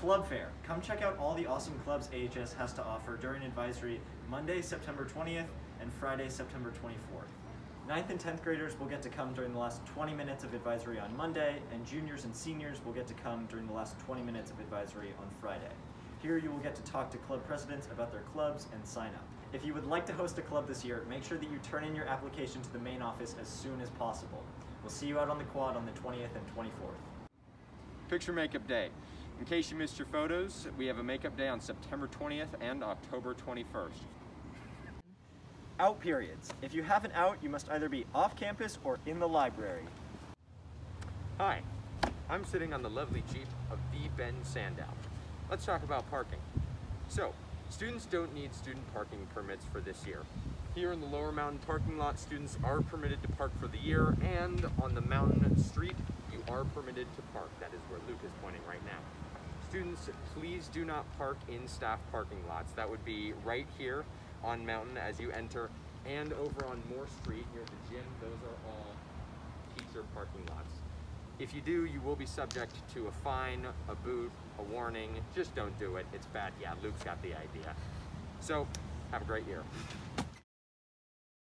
Club Fair. Come check out all the awesome clubs AHS has to offer during advisory Monday, September 20th and Friday, September 24th. 9th and 10th graders will get to come during the last 20 minutes of advisory on Monday, and juniors and seniors will get to come during the last 20 minutes of advisory on Friday. Here you will get to talk to club presidents about their clubs and sign up. If you would like to host a club this year, make sure that you turn in your application to the main office as soon as possible. We'll see you out on the quad on the 20th and 24th. Picture Makeup Day. In case you missed your photos, we have a makeup day on September 20th and October 21st. Out periods. If you have an out, you must either be off campus or in the library. Hi, I'm sitting on the lovely Jeep of V. Ben Sandow. Let's talk about parking. So, students don't need student parking permits for this year. Here in the Lower Mountain parking lot, students are permitted to park for the year, and on the Mountain Street, you are permitted to park. That is where Luke is pointing right now. Students, please do not park in staff parking lots. That would be right here on Mountain as you enter, and over on Moore Street near the gym. Those are all teacher parking lots. If you do, you will be subject to a fine, a boot, a warning. Just don't do it. It's bad. Yeah, Luke's got the idea. So, have a great year.